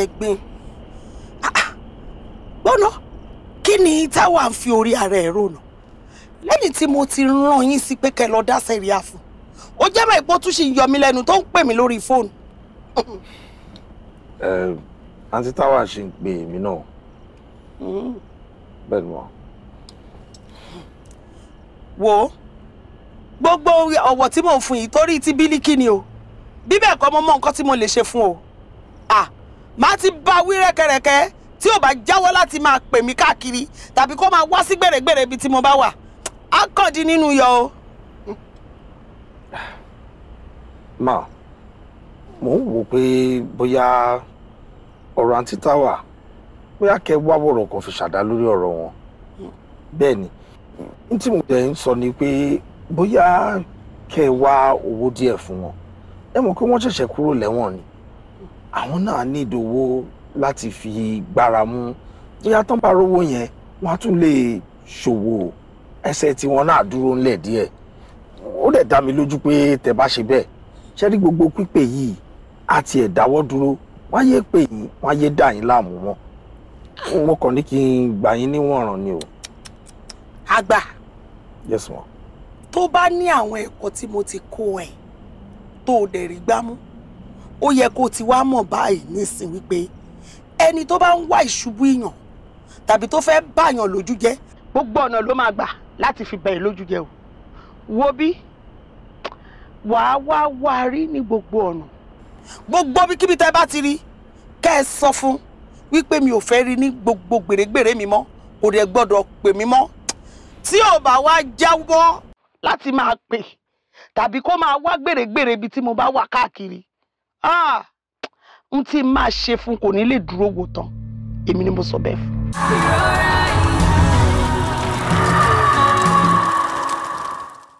ẹ̀gbin Ah, ah. gbọ́nà kí ni táwa ń fi orí ara ẹ̀ rònà lẹ́yìn tí mo ti rán yín sí pé kẹ́ lọ dá sẹ́ríà fún ó jẹ́ mọ́ ìpó tún ṣì ń yọ mí lẹ́nu tó ń pè mí lórí fóònù. àǹtí táwa ṣe ń pè mí náà bẹ́ẹ̀ ni wọ́n. wo gbogbo ọ̀wọ̀ tí mò ń fún yìí torí ti bílíkì ni o bí bẹ́ẹ̀ kọ́ mo mọ nǹkan tí mo lè ṣe fún o. À má ti bá wí rẹ́kẹrẹ́kẹ́ tí ò bá jáwọ́ láti máa pè mí káàkiri tàbí kó máa wá sí gbèrègbèrè ibi tí mo bá wà. Á kàn dín nínú yọ o. ma mò ń wò pé bóyá ọ̀rọ̀ àǹtí táwa bóyá kẹ́ wá wọ̀rọ̀ kan fi ṣàdá lórí ọ̀rọ̀ wọn. Bẹ́ẹ̀ ni n tí mo dẹ̀ ń sọ ni pé bóyá kẹ́ wá owó díẹ̀ fún wọn ẹ mọ̀ pé wọ́n ṣẹ̀ṣẹ̀ kúrò lẹ́wọ̀n ni. Àwọn náà ní ìdòwò láti fi gbára mú. Bóyá tán bá rówó yẹn wọ́n á tún lè ṣòwò. Ẹsẹ̀ tí wọ́n náà dúró ńlẹ̀ díẹ̀. Ó dẹ̀ dá mi lójú pé tẹ́ bá ṣe bẹ́ẹ̀ ṣe rí gbogbo pípè yìí àti ẹ̀ dáwọ́ dúró. Wọ́n á yé pè yín wọ́n á yé dà yín láàmú wọn wọn kàn ní kí n gbà yín níwọ̀nràn ni o. àgbà. Yes ma. tó bá ní àwọn ẹ̀kọ́ tí mo ti kó ẹ̀ tó o dẹ̀ rí gbámú ó yẹ kó o ti wá mọ̀ báyìí nísìn wípé ẹni tó bá ń wá ìṣubú ìyàn tàbí tó fẹ́ báyàn lójú jẹ́ gbogbo ọ̀nà ló máa gbà láti fi bẹ̀yìn lójú jẹ́ o. Wo bí? Wàá wá wá rí ní gbogbo ọ̀nà. Gbogbo bíkíbi tẹ́ bá ti rí kẹ́ ẹ sọ fún wípé mi ò fẹ́ rí ní gbogbo gbèrègbèrè mi mọ́ kò dẹ̀ gbọ́dọ̀ pè mí mọ́. Tí ò bá wá jáwọ́ láti máa pè tàbí kó máa wá gbèrègbèrè ibi tí mo bá wà káàkiri. Ah! N tí máa ṣe fún kò ní lè dúró wò tán. Èmi ni mo sọ bẹ́ẹ̀ fún.